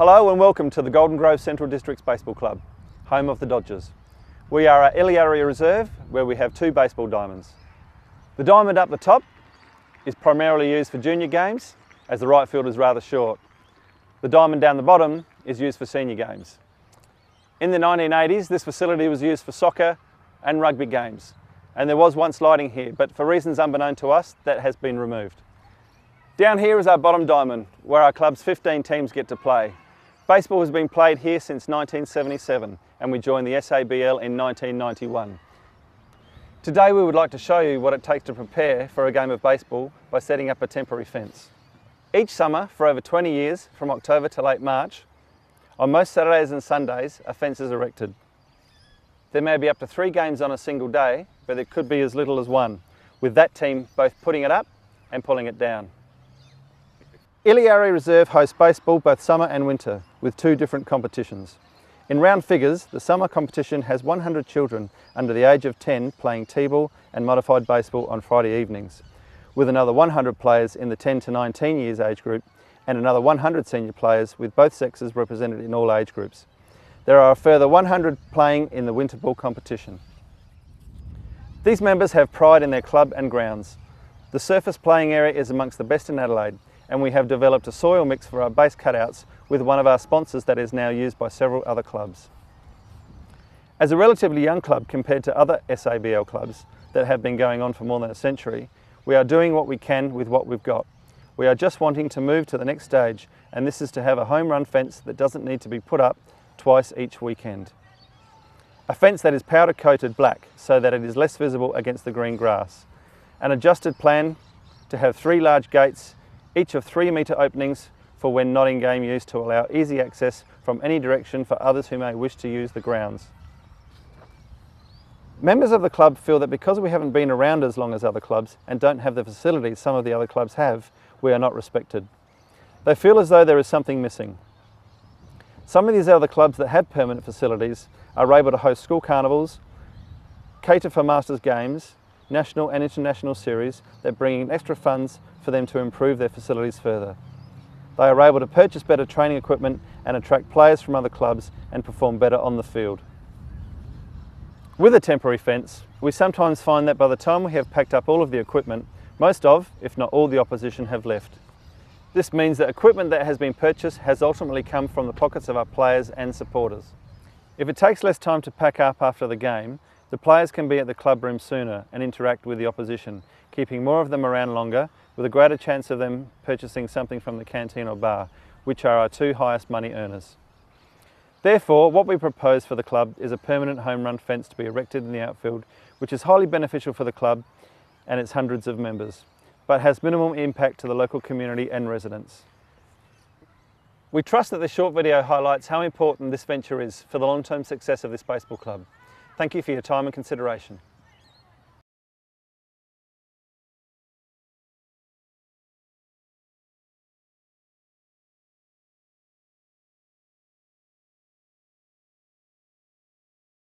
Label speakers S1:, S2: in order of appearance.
S1: Hello and welcome to the Golden Grove Central Districts Baseball Club, home of the Dodgers. We are at Ely Area Reserve where we have two baseball diamonds. The diamond up the top is primarily used for junior games as the right field is rather short. The diamond down the bottom is used for senior games. In the 1980s this facility was used for soccer and rugby games and there was once lighting here but for reasons unbeknown to us that has been removed. Down here is our bottom diamond, where our club's 15 teams get to play. Baseball has been played here since 1977 and we joined the SABL in 1991. Today we would like to show you what it takes to prepare for a game of baseball by setting up a temporary fence. Each summer, for over 20 years, from October to late March, on most Saturdays and Sundays, a fence is erected. There may be up to three games on a single day, but there could be as little as one, with that team both putting it up and pulling it down. Area Reserve hosts baseball both summer and winter with two different competitions. In round figures, the summer competition has 100 children under the age of 10 playing T-ball and modified baseball on Friday evenings, with another 100 players in the 10 to 19 years age group and another 100 senior players with both sexes represented in all age groups. There are a further 100 playing in the winter ball competition. These members have pride in their club and grounds. The surface playing area is amongst the best in Adelaide and we have developed a soil mix for our base cutouts with one of our sponsors that is now used by several other clubs. As a relatively young club compared to other SABL clubs that have been going on for more than a century, we are doing what we can with what we've got. We are just wanting to move to the next stage and this is to have a home run fence that doesn't need to be put up twice each weekend. A fence that is powder coated black so that it is less visible against the green grass. An adjusted plan to have three large gates each of three metre openings for when not in game use to allow easy access from any direction for others who may wish to use the grounds. Members of the club feel that because we haven't been around as long as other clubs and don't have the facilities some of the other clubs have, we are not respected. They feel as though there is something missing. Some of these other clubs that have permanent facilities are able to host school carnivals, cater for Masters games, national and international series that bring in extra funds for them to improve their facilities further. They are able to purchase better training equipment and attract players from other clubs and perform better on the field. With a temporary fence, we sometimes find that by the time we have packed up all of the equipment, most of, if not all the opposition have left. This means that equipment that has been purchased has ultimately come from the pockets of our players and supporters. If it takes less time to pack up after the game, the players can be at the club room sooner and interact with the opposition, keeping more of them around longer with a greater chance of them purchasing something from the canteen or bar, which are our two highest money earners. Therefore, what we propose for the club is a permanent home run fence to be erected in the outfield, which is highly beneficial for the club and its hundreds of members, but has minimal impact to the local community and residents. We trust that this short video highlights how important this venture is for the long-term success of this baseball club. Thank you for your time and consideration.